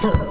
Jim's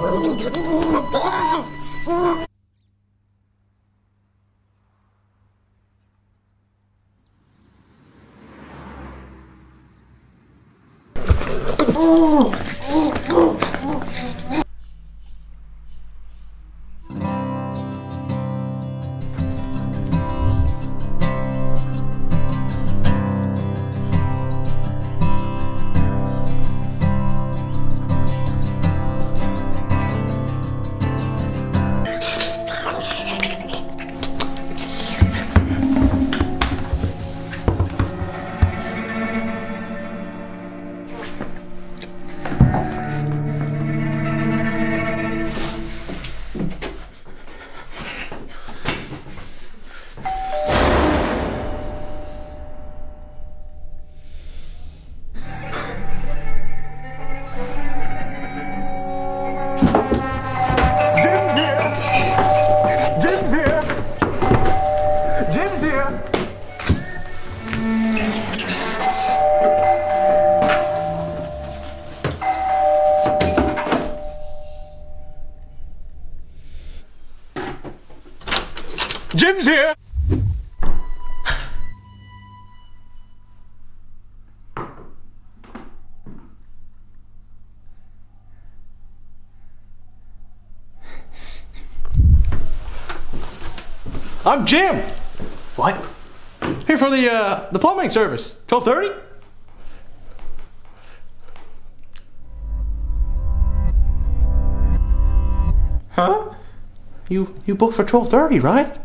Jim's here! I'm Jim. What? Here for the uh, the plumbing service. Twelve thirty. Huh? You you booked for twelve thirty, right?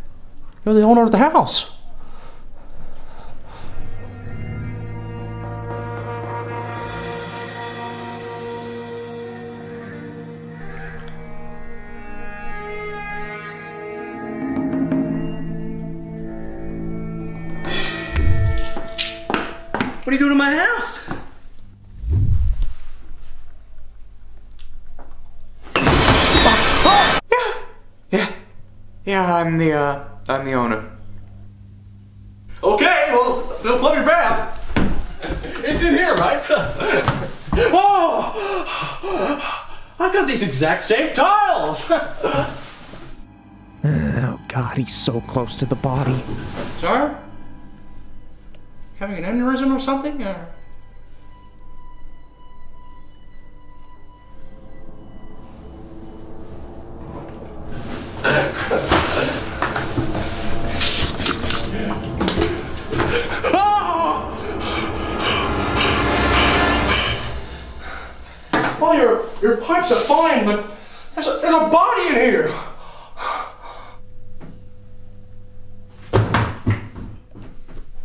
You're the owner of the house. What are you doing in my house? Yeah. Yeah, I'm the uh I'm the owner. Okay, well, they'll plumb your bath. It's in here, right? oh, I got these exact same tiles. Oh god, he's so close to the body. Sorry? Having an aneurysm or something? Or? Pipes are fine, but there's a, there's a body in here.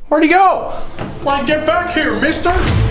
Where'd he go? Like, get back here, mister!